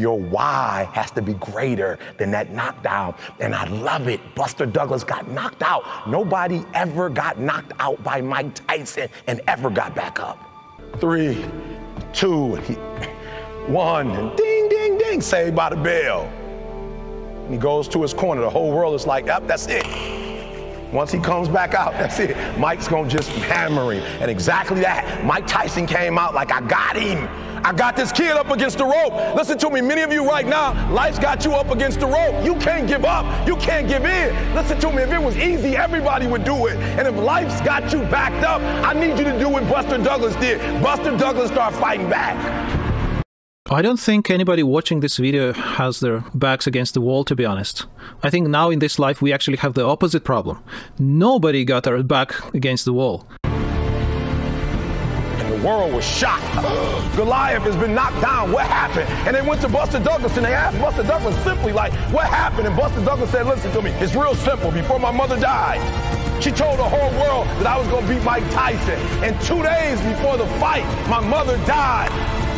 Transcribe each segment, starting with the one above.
Your why has to be greater than that knockdown. And I love it. Buster Douglas got knocked out. Nobody ever got knocked out by Mike Tyson and ever got back up. Three, two, one, and ding, ding, ding, saved by the bell. He goes to his corner. The whole world is like, yep, that's it. Once he comes back out, that's it. Mike's gonna just hammer him. And exactly that. Mike Tyson came out like, I got him. I got this kid up against the rope. Listen to me, many of you right now, life's got you up against the rope. You can't give up. You can't give in. Listen to me, if it was easy, everybody would do it. And if life's got you backed up, I need you to do what Buster Douglas did. Buster Douglas start fighting back. I don't think anybody watching this video has their backs against the wall, to be honest. I think now in this life we actually have the opposite problem. Nobody got our back against the wall. And the world was shocked. Goliath has been knocked down. What happened? And they went to Buster Douglas and they asked Buster Douglas simply, like, what happened? And Buster Douglas said, listen to me, it's real simple. Before my mother died, she told the whole world that I was going to beat Mike Tyson. And two days before the fight, my mother died.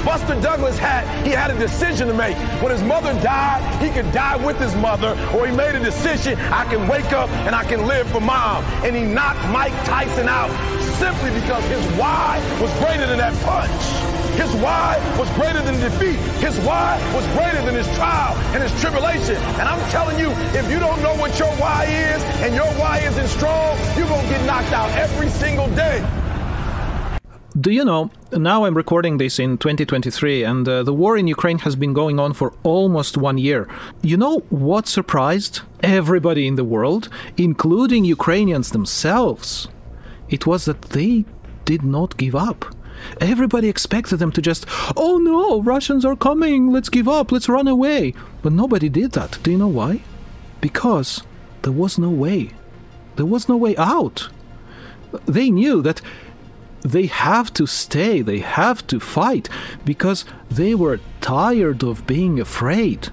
Buster Douglas had, he had a decision to make. When his mother died, he could die with his mother, or he made a decision, I can wake up and I can live for mom. And he knocked Mike Tyson out simply because his why was greater than that punch. His why was greater than defeat. His why was greater than his trial and his tribulation. And I'm telling you, if you don't know what your why is and your why isn't strong, you're going to get knocked out every single day. Do you know, now I'm recording this in 2023, and uh, the war in Ukraine has been going on for almost one year. You know what surprised everybody in the world, including Ukrainians themselves? It was that they did not give up. Everybody expected them to just, oh no, Russians are coming, let's give up, let's run away. But nobody did that. Do you know why? Because there was no way. There was no way out. They knew that they have to stay, they have to fight, because they were tired of being afraid.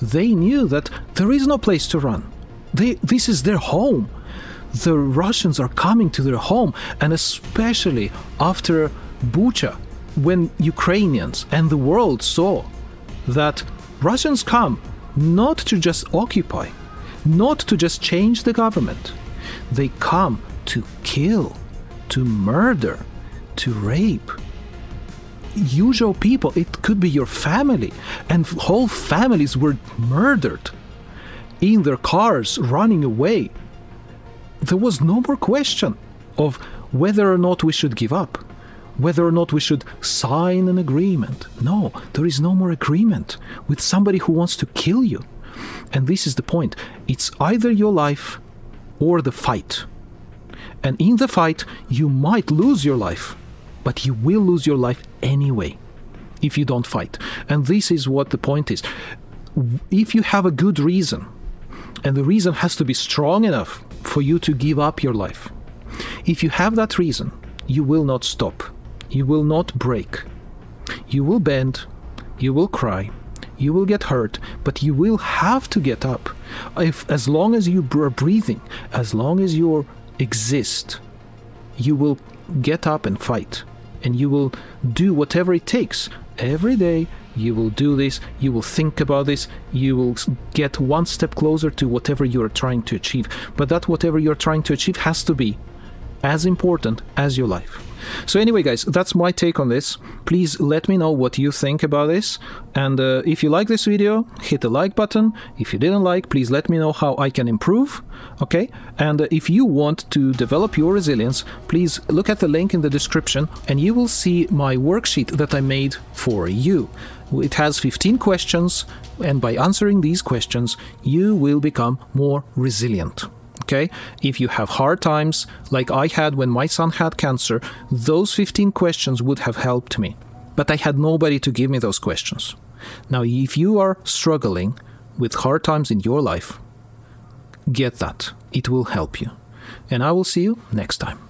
They knew that there is no place to run. They, this is their home. The Russians are coming to their home, and especially after Bucha, when Ukrainians and the world saw that Russians come not to just occupy, not to just change the government, they come to kill to murder, to rape. Usual people, it could be your family, and whole families were murdered in their cars running away. There was no more question of whether or not we should give up, whether or not we should sign an agreement. No, there is no more agreement with somebody who wants to kill you. And this is the point it's either your life or the fight. And in the fight, you might lose your life, but you will lose your life anyway if you don't fight. And this is what the point is. If you have a good reason, and the reason has to be strong enough for you to give up your life, if you have that reason, you will not stop. You will not break. You will bend. You will cry. You will get hurt, but you will have to get up. If, as long as you are breathing, as long as you're exist, you will get up and fight. And you will do whatever it takes. Every day, you will do this, you will think about this, you will get one step closer to whatever you are trying to achieve. But that whatever you're trying to achieve has to be as important as your life. So, anyway, guys, that's my take on this. Please let me know what you think about this. And uh, if you like this video, hit the like button. If you didn't like, please let me know how I can improve. Okay? And uh, if you want to develop your resilience, please look at the link in the description and you will see my worksheet that I made for you. It has 15 questions, and by answering these questions, you will become more resilient. Okay? If you have hard times, like I had when my son had cancer, those 15 questions would have helped me. But I had nobody to give me those questions. Now, if you are struggling with hard times in your life, get that. It will help you. And I will see you next time.